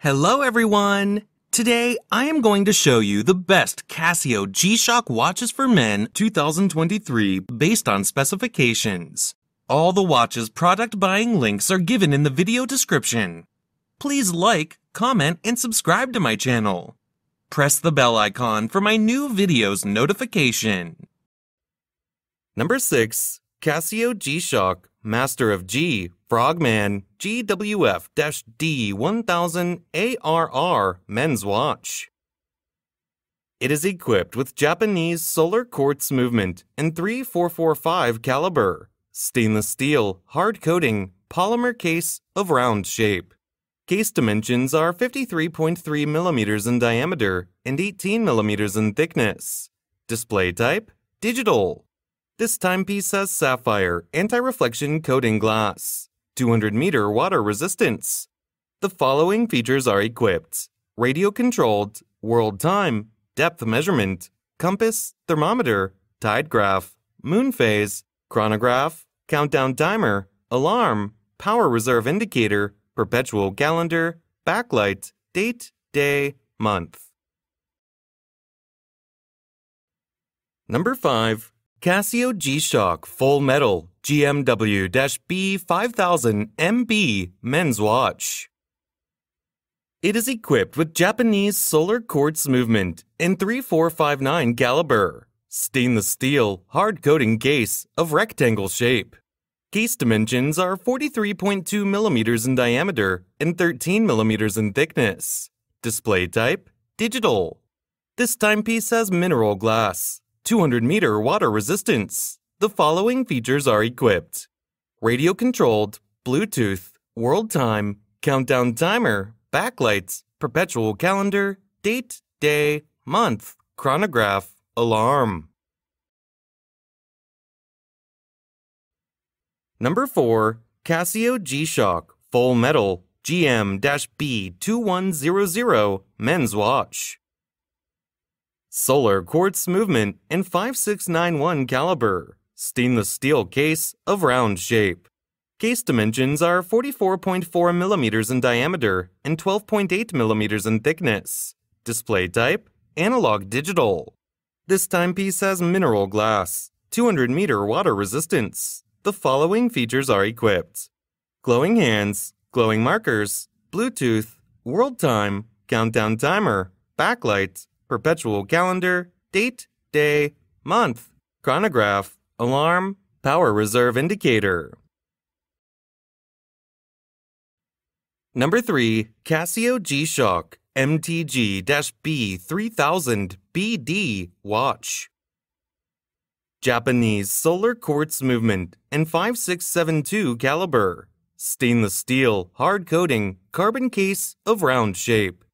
Hello everyone! Today I am going to show you the best Casio G-Shock watches for men 2023 based on specifications. All the watches product buying links are given in the video description. Please like, comment, and subscribe to my channel. Press the bell icon for my new videos notification. Number 6. Casio G-Shock Master of G Frogman GWF-D1000 ARR men's watch. It is equipped with Japanese solar quartz movement and 3445 caliber, stainless steel, hard coating, polymer case of round shape. Case dimensions are 53.3 millimeters in diameter and 18 millimeters in thickness. Display type, digital. This timepiece has sapphire anti-reflection coating glass. 200 meter water resistance. The following features are equipped radio controlled, world time, depth measurement, compass, thermometer, tide graph, moon phase, chronograph, countdown timer, alarm, power reserve indicator, perpetual calendar, backlight, date, day, month. Number 5. Casio G-Shock Full Metal GMW-B5000MB men's watch. It is equipped with Japanese solar quartz movement and 3459 caliber, stainless steel hard coating case of rectangle shape. Case dimensions are 43.2 millimeters in diameter and 13 millimeters in thickness. Display type, digital. This timepiece has mineral glass, 200 meter water resistance. The following features are equipped radio controlled, Bluetooth, world time, countdown timer, backlights, perpetual calendar, date, day, month, chronograph, alarm. Number 4. Casio G-Shock Full Metal GM-B2100 Men's Watch solar quartz movement, and 5691 caliber, stainless steel case of round shape. Case dimensions are 44.4 millimeters in diameter and 12.8 millimeters in thickness. Display type, analog digital. This timepiece has mineral glass, 200 meter water resistance. The following features are equipped. Glowing hands, glowing markers, Bluetooth, world time, countdown timer, backlight, perpetual calendar, date, day, month, chronograph, alarm, power reserve indicator. Number 3. Casio G-Shock MTG-B3000BD watch. Japanese solar quartz movement and 5672 caliber. Stainless steel, hard coating, carbon case of round shape.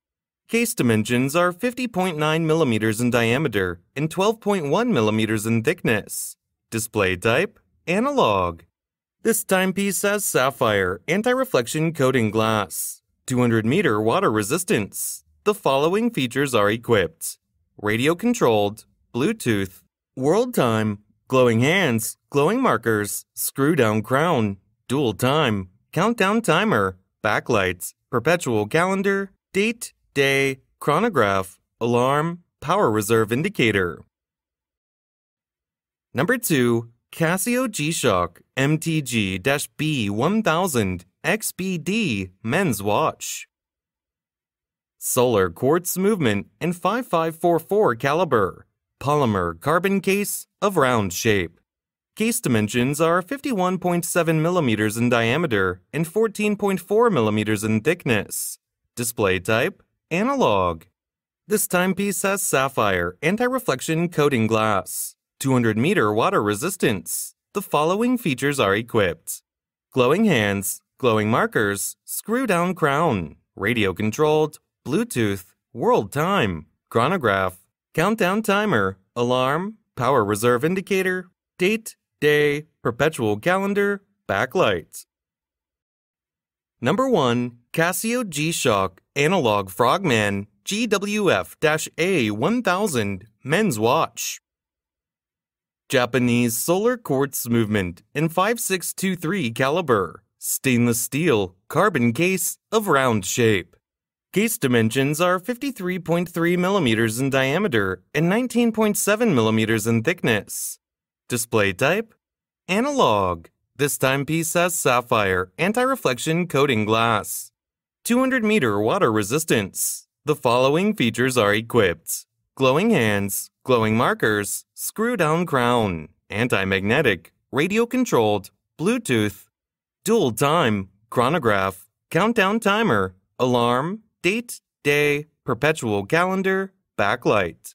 Case dimensions are 50.9 millimeters in diameter and 12.1 millimeters in thickness. Display type, analog. This timepiece has sapphire anti-reflection coating glass, 200 meter water resistance. The following features are equipped. Radio controlled, Bluetooth, world time, glowing hands, glowing markers, screw down crown, dual time, countdown timer, backlights, perpetual calendar, date, day, chronograph, alarm, power reserve indicator. Number 2. Casio G-Shock MTG-B1000 XBD men's watch. Solar quartz movement and 5544 caliber. Polymer carbon case of round shape. Case dimensions are 51.7 millimeters in diameter and 14.4 millimeters in thickness. Display type analog. This timepiece has sapphire anti-reflection coating glass, 200 meter water resistance. The following features are equipped. Glowing hands, glowing markers, screw down crown, radio controlled, Bluetooth, world time, chronograph, countdown timer, alarm, power reserve indicator, date, day, perpetual calendar, backlight. Number 1. Casio G-Shock Analog Frogman GWF-A1000 Men's Watch. Japanese solar quartz movement in 5623 caliber, stainless steel, carbon case of round shape. Case dimensions are 53.3 millimeters in diameter and 19.7 millimeters in thickness. Display type Analog. This timepiece has sapphire anti-reflection coating glass. 200 meter water resistance. The following features are equipped. Glowing hands, glowing markers, screw down crown, anti-magnetic, radio controlled, Bluetooth, dual time, chronograph, countdown timer, alarm, date, day, perpetual calendar, backlight.